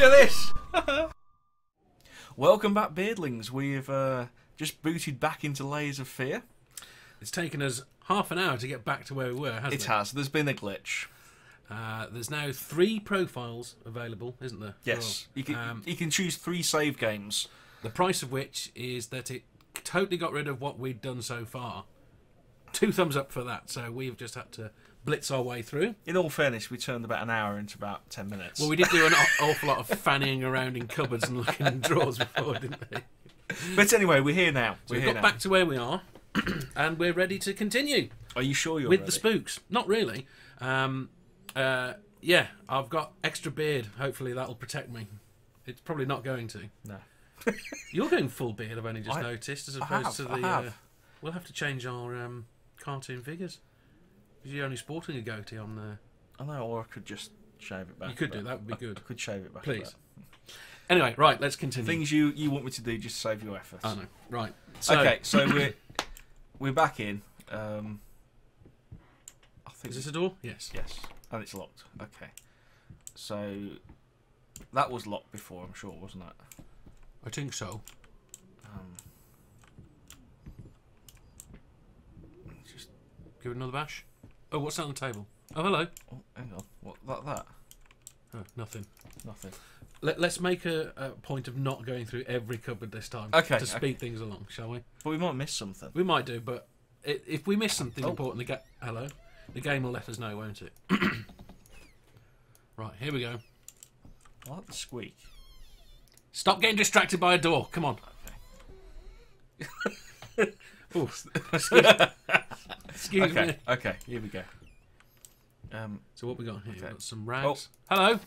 Look at this. Welcome back, Beardlings. We've uh, just booted back into Layers of Fear. It's taken us half an hour to get back to where we were, hasn't It it? has. There's been a glitch. Uh, there's now three profiles available, isn't there? Yes, Well, you can um, you can choose three save games. the price of which is that it totally got rid of what we'd done so far. Two thumbs up for that. So we've just had to blitz our way through. In all fairness, we turned about an hour into about ten minutes. Well, we did do an awful lot of fanning around in cupboards and looking in drawers before, didn't we? but anyway, we're here now. So we're we've got now. back to where we are, and we're ready to continue. Are you sure you're with ready? the spooks. Not really. Um, uh, yeah, I've got extra beard. Hopefully that'll protect me. It's probably not going to. No. You're going full beard. I've only just I- noticed, as opposed have, to the. Uh, have. we'll have to change our um, cartoon figures. Because you're only sporting a goatee on there. I know, or I could just shave it back. You could do that. Would be good. I could shave it back. Please. Anyway, right. Let's continue. Things you you want me to do just to save your efforts. I know. Right. So, okay, so we're we're back in. Um, I think Is this a door? Yes. yes, and it's locked. Okay, so that was locked before, I'm sure, wasn't it? I think so. Um, just Give it another bash. Oh, what's that on the table? Oh, hello. oh, hang on, what that that Oh, nothing. nothing. Let, let's make a, a point of not going through every cupboard this time Okay, to speed things along, shall we? But we might miss something. We might do, but i if we miss something Oh. important, the hello, the game will let us know, won't it? right, here we go. I like the squeak. Stop getting distracted by a door. Come on. Ooh, excuse, excuse okay, me. okay, here we go. Um, So what we got here? Okay. Got some rags. Hello.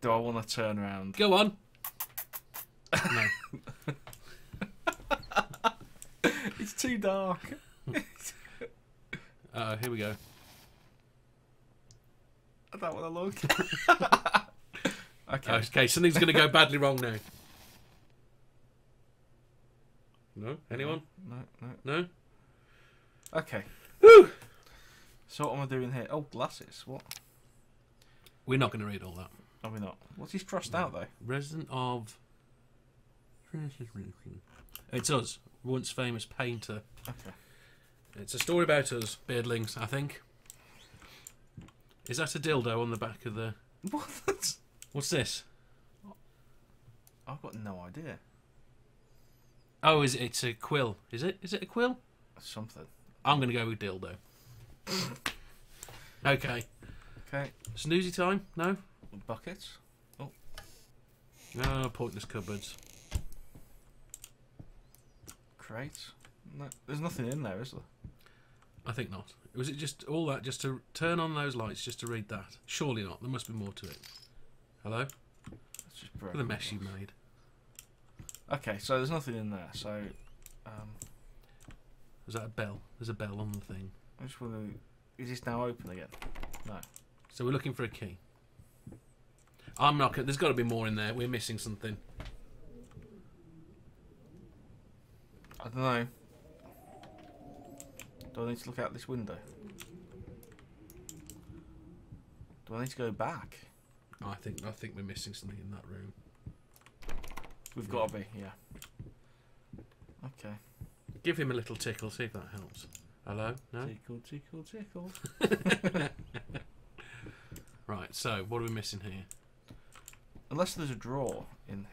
do I want to turn around? Go on. no. It's too dark. Uh, here we go. I don't want to look. okay. Okay, something's going to go badly wrong now. No? Anyone? No, no. No? Okay. So what am I doing here? Oh, glasses. What? We're not going to read all that. Are we not? What's he's crossed out though? Resident of. It's us, once famous painter. Okay. It's a story about us, beardlings, I think. Is that a dildo on the back of the. What? What's this? I've got no idea. Oh, is it, it's a quill. Is it? Is it a quill? Something. I'm going to go with dildo. okay. Okay. Snoozy time? No? Buckets. Oh. No, pointless cupboards. Crates. No, there's nothing in there, is there? I think not. Was it just all that just to turn on those lights just to read that? Surely not. There must be more to it. Hello? It's just Look at broken. the mess you made. Okay, so there's nothing in there. So, um, Was that a bell? There's a bell on the thing. I just want to. Is this now open again? No. So we're looking for a key. I'm not. There's got to be more in there. We're missing something. I don't know. Do I need to look out this window? Do I need to go back? I think. I think we're missing something in that room. We've got to be, yeah. Okay. Give him a little tickle. See if that helps. Hello? No. Tickle, tickle, tickle. Right. So what are we missing here? Unless there's a drawer in.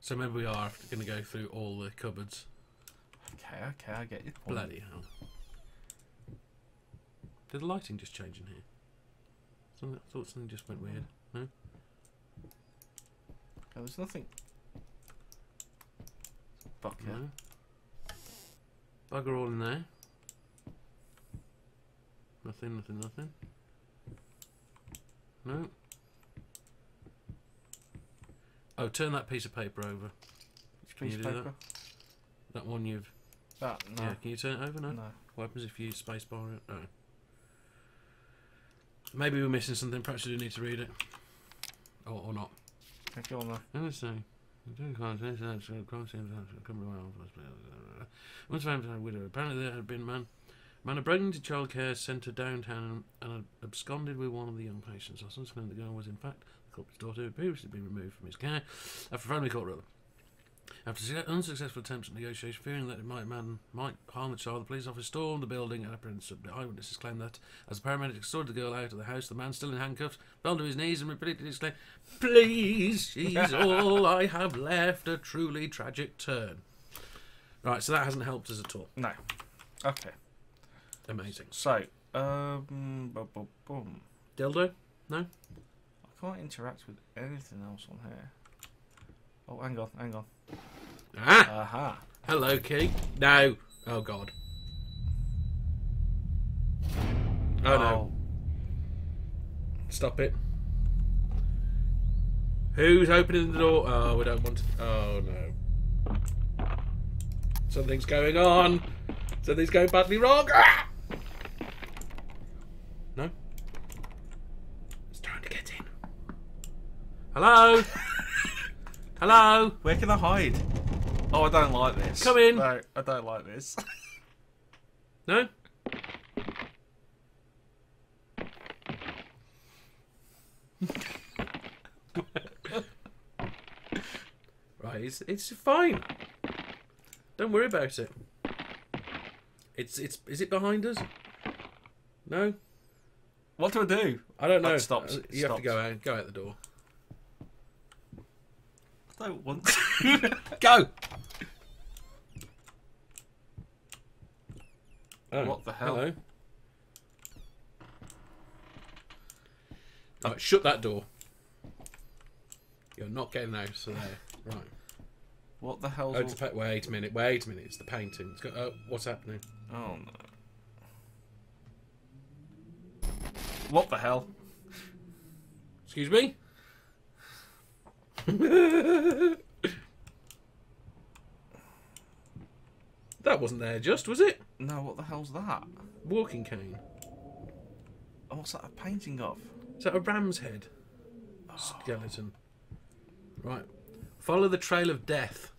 So maybe we are going to go through all the cupboards. Okay, okay, I get your point. Bloody hell! Did the lighting just change in here? Something, I thought something just went weird. No. Okay, there's nothing. Bucket. No. Bugger all in there. Nothing, nothing, nothing. No. Oh, turn that piece of paper over. Which Can piece you of paper? That one you've. That? No. Yeah, can you turn it over? No. no. What happens if you spacebar it? Oh. Maybe we're missing something. Perhaps we do need to read it. Or, or not. Okay, go on then. Let me see. Once famous widow. Apparently there had been a man Man had broken into child childcare centre downtown and had absconded with one of the young patients. I suspect the girl was, in fact, the culprit's daughter who had previously been removed from his care after a family court ruling. After unsuccessful attempts at negotiation, fearing that it might man might harm the child, the police officer stormed the building and apprehended eyewitnesses claimed that as the paramedics escorted the girl out of the house, the man still in handcuffs fell to his knees and repeatedly exclaimed, "Please, she's all I have left." A truly tragic turn. Right, so that hasn't helped us at all. No. Okay. Amazing. So, um, boom. Dildo? No. I can't interact with anything else on here. Oh, hang on, hang on. Ah! Aha. Hello, key. No. Oh God. Oh no. Stop it. Who's opening the door? Oh, we don't want to. Oh no. Something's going on. Something's going badly wrong. Ah! No. It's trying to get in. Hello. Hello. Where can I hide? Oh, I don't like this. Come in. No, I don't like this. No. right, it's it's fine. Don't worry about it. It's it's is it behind us? No, what do I do? I don't know. it stops, Uh, You have to go out go out the door. I don't want to. Go. Oh, What the hell? Hello. Right, shut that door. You're not getting out, so there. Right. what the hell? Oh, all... it's a pa- wait a minute. Wait a minute. It's the painting. It's got, oh, what's happening? Oh, no. What the hell? Excuse me. That wasn't there, just was it? No, what the hell's that? Walking cane. And what's that a painting of? Is that a ram's head? Skeleton. Right. Follow the trail of death.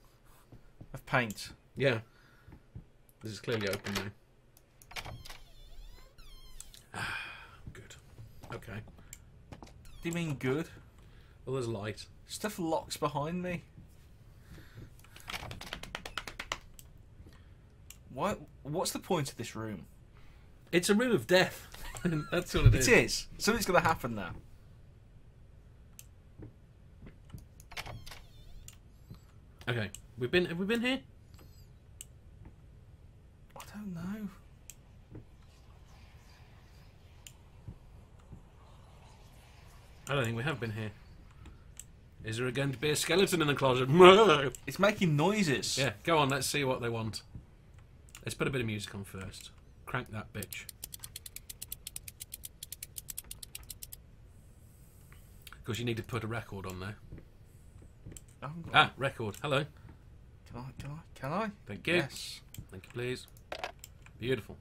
Of paint. Yeah. This is clearly open now. Ah, Good. Okay. Do you mean good? Well, there's light. Stuff locks behind me. Why? What's the point of this room? It's a room of death. That's what it It is. is. Something's going to happen now. Okay. We've been. Have we been here? I don't know. I don't think we have been here. Is there going to be a skeleton in the closet? It's making noises. yeah. Go on. Let's see what they want. Let's put a bit of music on first. Crank that bitch. Because you need to put a record on there. I Ah, record. Hello. Can I? Can I? Can I? Thank you. Yes. Thank you, please. Beautiful.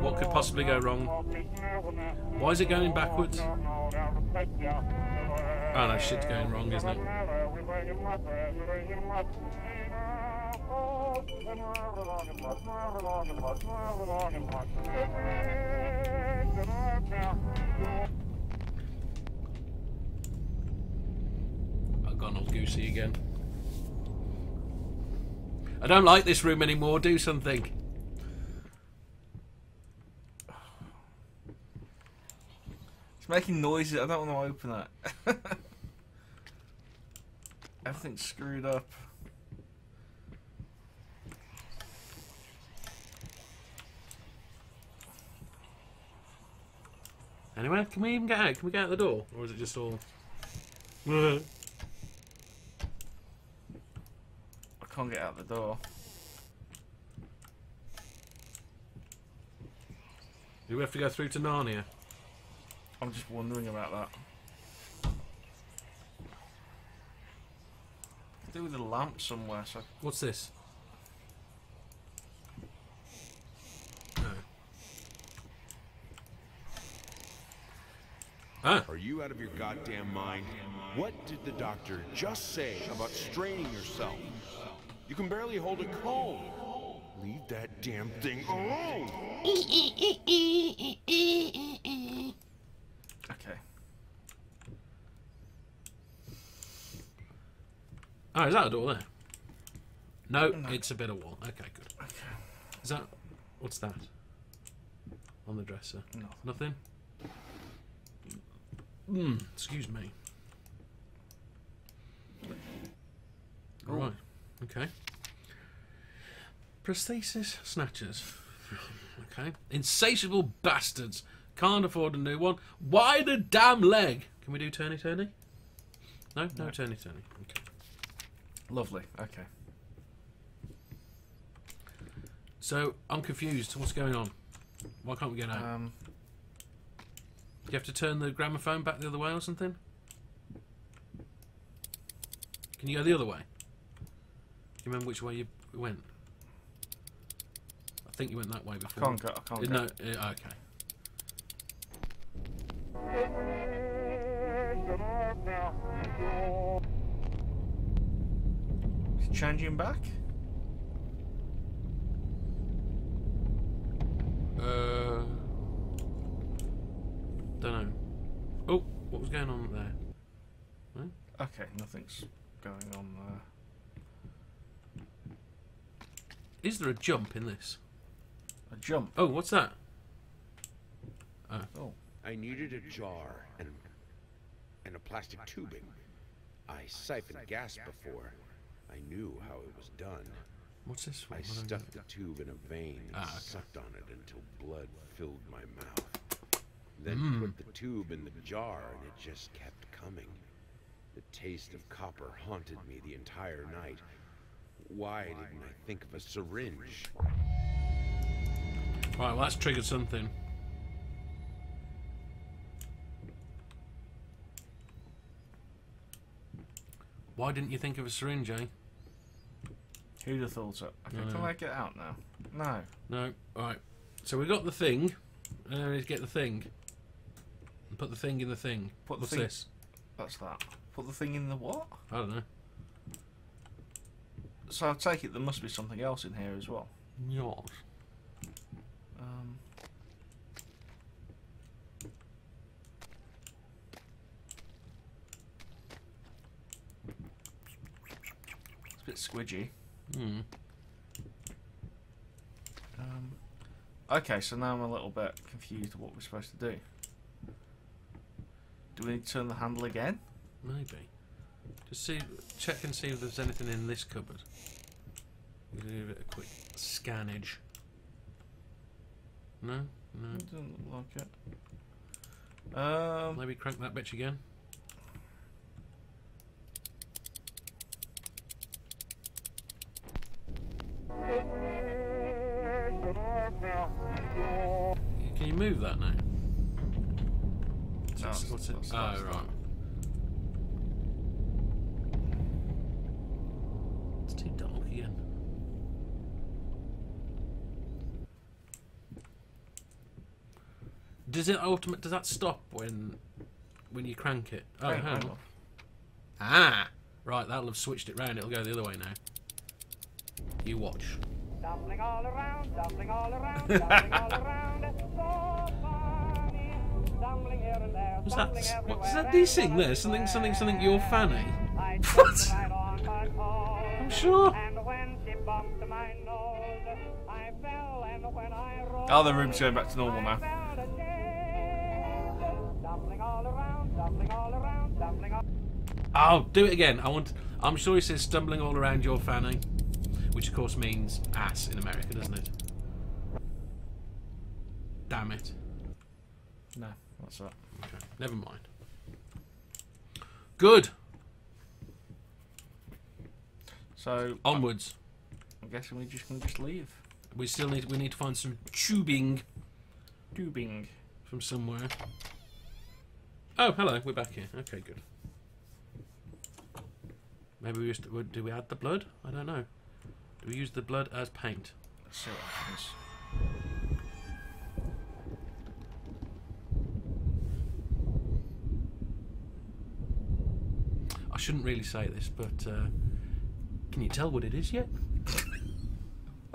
What could possibly go wrong? Why is it going backwards? Oh no, shit's going wrong, isn't it? I've gone all goosey again. I don't like this room anymore. Do something. Making noises. I don't want to open it. Everything's screwed up. Anyway, can we even get out? Can we get out the door? Or is it just all. I can't get out the door. Do we have to go through to Narnia? I'm just wondering about that. Could do with a lamp somewhere. So What's this? Ah. Are you out of your goddamn mind? What did the doctor just say about straining yourself? You can barely hold a comb. Leave that damn thing alone. Okay. Oh, is that a door there? No, it's a bit of wall. Okay, good. Okay. Is that what's that on the dresser? No. Nothing. Hmm. Excuse me. Oh. Right. Okay. Prosthesis snatchers. okay. Insatiable bastards. Can't afford a new one. Why the damn leg? Can we do turny turny? No, no, No. turny turny. Okay. Lovely. Okay. So I'm confused. What's going on? Why can't we get out? Um. Do you have to turn the gramophone back the other way or something? Can you go the other way? Do you remember which way you went? I think you went that way I before. can't go. I can't Uh, go. No, uh, okay. Changing back. Uh, don't know. Oh, what was going on there? Okay, nothing's going on there. Is there a jump in this? A jump. Oh, what's that? Oh. I needed a jar and and a plastic tubing. I siphoned gas before. I knew how it was done. What's this? I What am stuffed the tube in a vein and Ah, okay. sucked on it until blood filled my mouth. Then Mm. put the tube in the jar and it just kept coming. The taste of copper haunted me the entire night. Why didn't I think of a syringe? Right, well that's triggered something. Why didn't you think of a syringe, eh? Who'd have thought so? Okay, No. can I get out now? No. No. Alright. So we got the thing. And now we need to get the thing. And put the thing in the thing. Put the What's thing- this? That's that. Put the thing in the what? I don't know. So I take it there must be something else in here as well. Yacht. Bit squidgy. Hmm. Um, okay, so now I'm a little bit confused what we're supposed to do. Do we need to turn the handle again? Maybe. Just see, check and see if there's anything in this cupboard. We'll Give it a quick scannage. No, no. It doesn't look like it. Um, Maybe crank that bitch again. You move that now? no, What's, what's it? Oh, right. It's too dark again. Does it ultimate? Does that stop when when you crank it? Oh, Hang hang hang on. on. Ah, right. That'll have switched it round. It'll go the other way now. You watch. Dumpling all around, dumpling all around, dumpling all around. So funny. Dumpling here and there, What's that? dumpling What everywhere, does that? Do you sing there? Something, something, something. Your fanny. What? jumped right on my toe. I'm sure. And when she bumped my nose, I fell, and when I rolled, Oh, the room's going back to normal I now. felt a change. Dumpling all around, dumpling all around, dumpling all Oh, do it again. I want. I'm sure he says stumbling all around your fanny, eh? Which of course means ass in America, doesn't it? Damn it. No, that's that. Okay, never mind. Good. So Onwards. I'm guessing we just can just leave. We still need. We need to find some tubing Tubing. from somewhere. Oh, hello. We're back here. Okay, good. Maybe we just do we add the blood? I don't know. Do we use the blood as paint? Let's see what happens. I shouldn't really say this, but uh, can you tell what it is yet?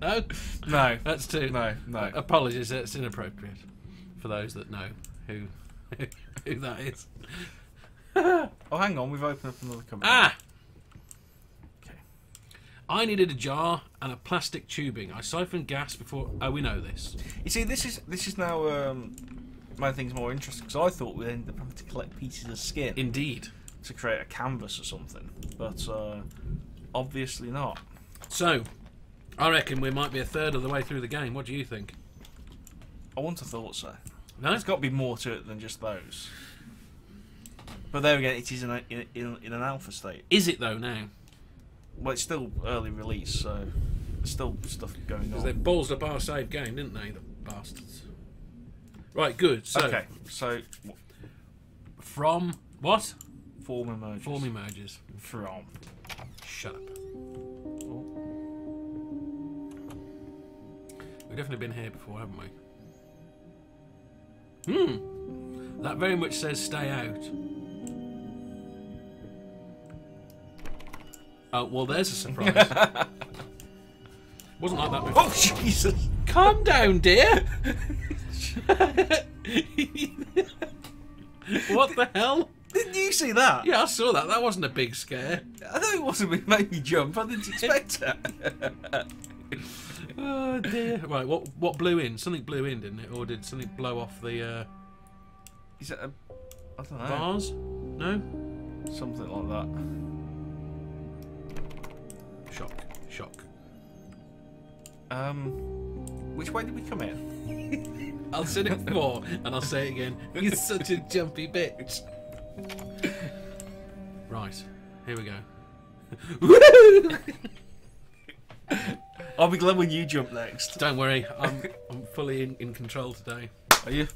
no, No. that's too. No, no. Apologies, that's inappropriate for those that know who who that is. Oh, hang on. We've opened up another cupboard. Ah! I needed a jar and a plastic tubing. I siphoned gas before. Oh, we know this. You see, this is this is now um, made things more interesting because I thought we'd end up having to collect pieces of skin Indeed. to create a canvas or something, but uh, obviously not. So, I reckon we might be a third of the way through the game. What do you think? I wouldn't have thought so. No? There's got to be more to it than just those. But there again, it is in, a, in, in, in an alpha state. Is it though now? Well, it's still early release, so there's still stuff going Because on. they ballsed up our save game, didn't they, the bastards? Right, good. So, okay, so from what? form emerges. Form emerges. from. Shut up. We've definitely been here before, haven't we? Hmm. That very much says stay out. Oh, well, there's a surprise. Wasn't like that before. Oh Jesus! Calm down, dear. what the hell? Didn't you see that? Yeah, I saw that. That wasn't a big scare. I know it wasn't. It made me jump. I didn't expect it. Oh dear. Right, what what blew in? Something blew in, didn't it? Or did something blow off the uh, Is it a? I don't know. vase? No. Something like Shock. Shock. Um, which way did we come in? I'll say it before, and I'll say it again. You're such a jumpy bitch. Right, here we go. I'll be glad when you jump next. Don't worry, I'm I'm fully in, in control today. Are you?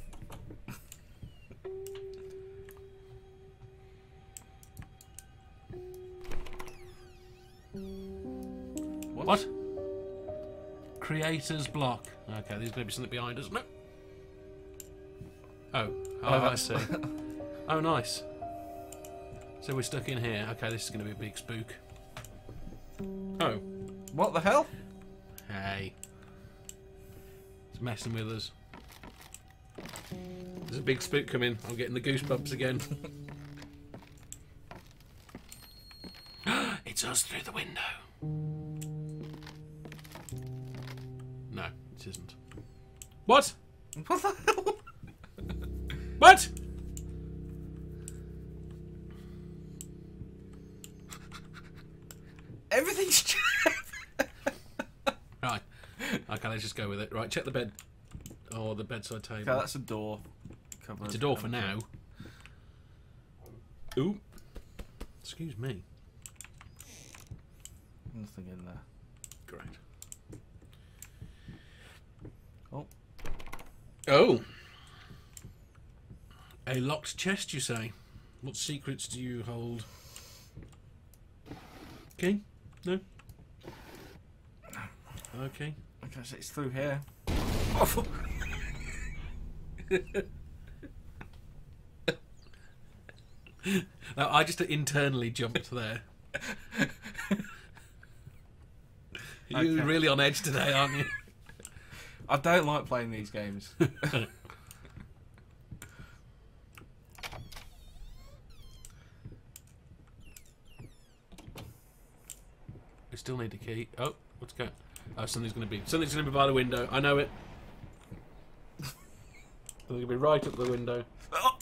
Block. Okay, there's going to be something behind us. No. Oh, oh, Oh, I see. oh, nice. So we're stuck in here. Okay, this is going to be a big spook. Oh, What the hell? hey. It's messing with us. There's a big spook coming. I'm getting the goosebumps again. it's us through the window. It isn't. What? What the hell? What? Everything's. ch- Right. Okay, let's just go with it. Right, check the bed. Or the bedside table. Okay, that's a door. Cupboard. it's a door for now. Ooh. Excuse me. Nothing in there. Great. Oh. Oh. A locked chest, you say? What secrets do you hold? Okay. No. Okay. Okay, so it's through here. Oh, No, I just internally jumped there. You're Okay. really on edge today, aren't you? I don't like playing these games. still need a key. Oh, what's going? Oh, something's going to be something's going to be by the window. I know it. Something's going to be right up the window. Oh,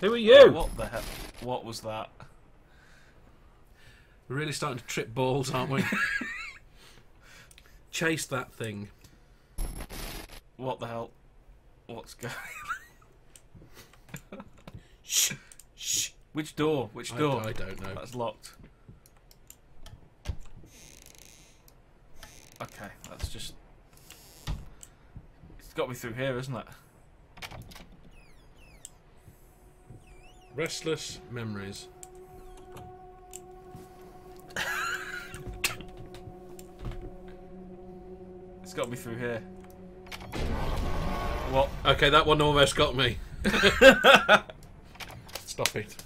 Who are you? what the hell? What was that? We're really starting to trip balls, aren't we? Chase that thing. What the hell? What's going? Shh. Shh. Which door? Which I, door? I don't know. That's locked. Okay, that's just. It's got to be through here, isn't it? Restless memories. It's got to be through here. What? Okay, that one almost got me. Stop it.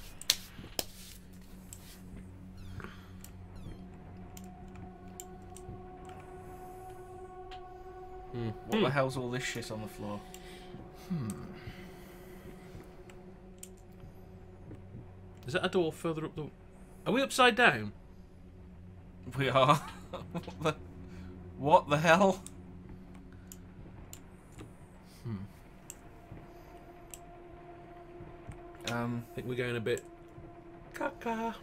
What the hell's all this shit on the floor? Hmm. Is that a door further up the? Are we upside down? We are. what, the, what the hell? Um, I think we're going a bit. Caca.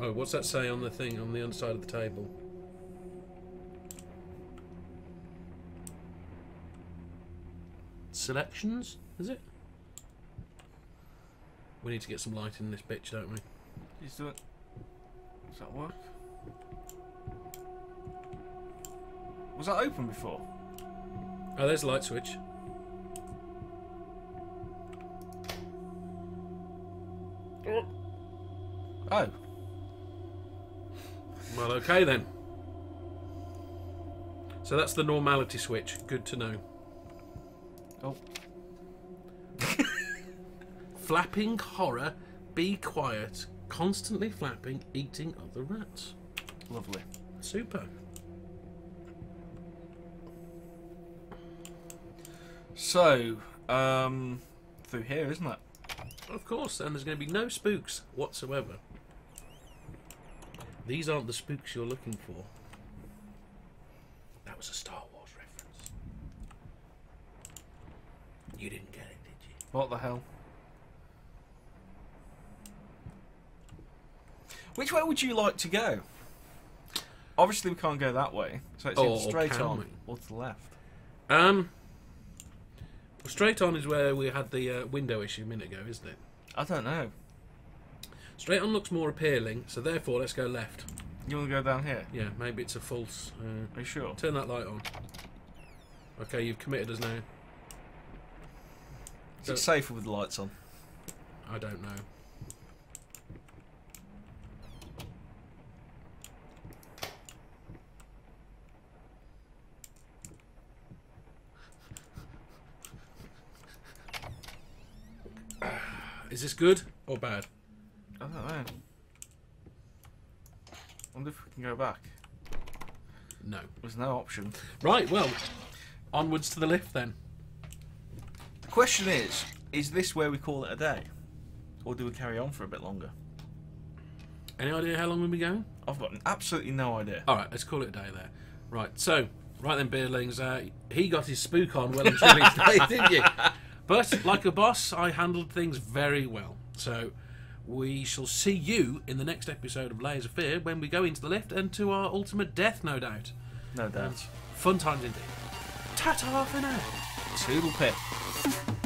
Oh, what's that say on the thing on the underside of the table? Selections, is it? We need to get some light in this bitch, don't we? you do it. Does that work? Was that open before? Oh, there's a light switch. Oh, Well, okay then. So that's the normality switch. Good to know. oh, Flapping horror, be quiet, constantly flapping, eating other rats. lovely. Super. So, um, through here, isn't it? Of course, and there's going to be no spooks whatsoever. These aren't the spooks you're looking for. That was a Star Wars reference. You didn't get it, did you? What the hell? Which way would you like to go? Obviously, we can't go that way, so it's Or either straight on we? or to the left. Um, straight on is where we had the uh, window issue a minute ago, isn't it? I don't know. Straight on looks more appealing, so therefore let's go left. You want to go down here? Yeah, maybe it's a false. Uh, Are you sure? turn that light on. Okay, you've committed us now. Is it safer with the lights on? I don't know. Is this good or bad? I don't know. wonder if we can go back. No. There's no option. Right, well, onwards to the lift then. The question is, is this where we call it a day? Or do we carry on for a bit longer? Any idea how long we'll be going? I've got absolutely no idea. All right, let's call it a day there. Right, so, right then, Beardlings, uh, he got his spook on well and truly today, didn't you? But, like a boss, I handled things very well. So, we shall see you in the next episode of Layers of Fear when we go into the lift and to our ultimate death, no doubt. No doubt. Fun times indeed. Ta-ta for now. Toodle pip.